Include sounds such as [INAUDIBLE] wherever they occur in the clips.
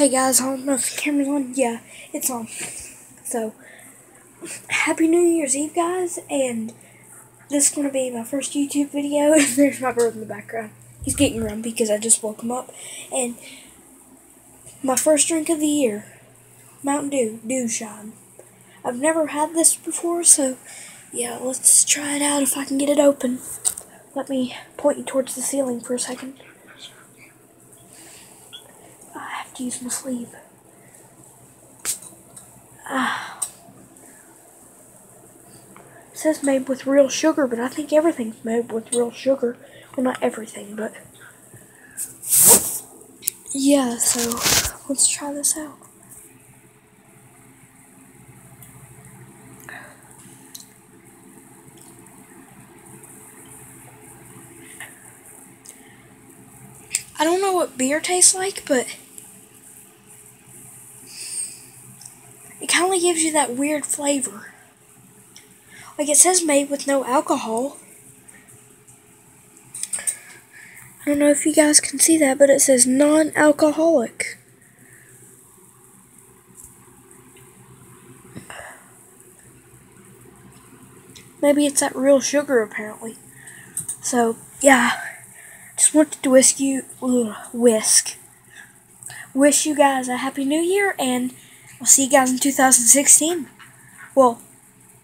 Hey guys, I don't know if the camera's on. Yeah, it's on. So, Happy New Year's Eve, guys, and this is going to be my first YouTube video. [LAUGHS] There's my brother in the background. He's getting rum because I just woke him up. And my first drink of the year, Mountain Dew, DEWshine. I've never had this before, so yeah, let's try it out if I can get it open. Let me point you towards the ceiling for a second. I have to use my sleeve. Ah. It says made with real sugar, but I think everything's made with real sugar. Well, not everything, but. Yeah, so let's try this out. I don't know what beer tastes like, but of gives you that weird flavor. Like it says made with no alcohol. I don't know if you guys can see that, but it says non alcoholic. Maybe it's that real sugar, apparently. So, yeah. Just wanted to whisk you, ugh, whisk. Wish you guys a happy new year, and I'll see you guys in 2016. Well,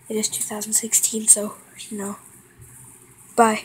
it is 2016, so, you know. Bye.